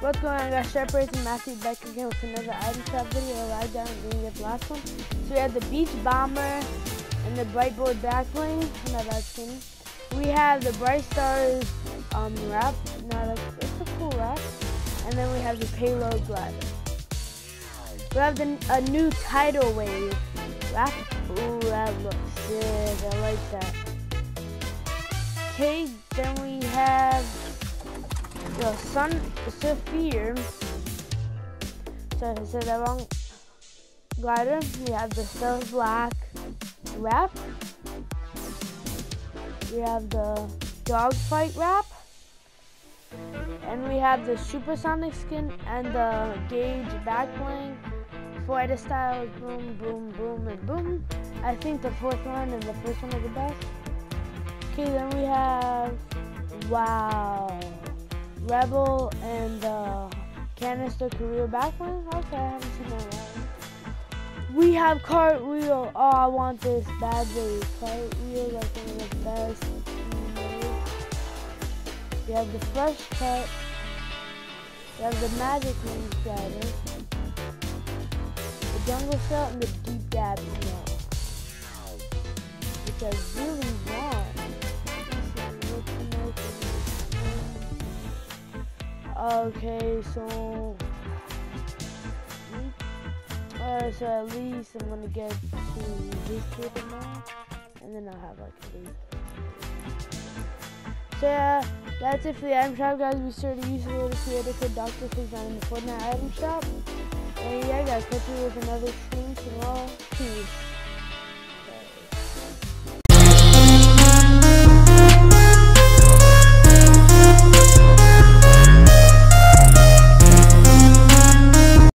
guys, Sharpers and Matthew back again with another item shop video. I down doing the last one. So we have the Beach Bomber and the Brightboard Backbling. No, that's skin. We have the Bright Stars um, wrap. No, that's it's a cool wrap. And then we have the Payload Glider. We have the, a new Tidal Wave wrap. Ooh, that looks sick. I like that. Okay, then we have the Sun Sapphire. So I said that wrong. Glider. We have the Stealth Black wrap. We have the Dogfight wrap. And we have the Supersonic skin and the Gauge back bling. Fighter style, boom, boom, boom, and boom. I think the fourth one and the first one are the best. Okay, then we have, wow, Rebel and the Canister Carrier Backbling. Okay, I haven't seen that one. We have Cartwheel. Oh, I want this badly. Cartwheel, like one of the best. We have the Fresh Cut. We have the Magic Wing Strider. The Jungle Shot and the Deep Dab Okay, so uh, so at least I'm gonna get to this table now, and then I'll have like a. So yeah, that's it for the item shop, guys. Be sure to use the little creator code Dr. Figs on the Fortnite item shop. And yeah, guys, catch you with another stream tomorrow.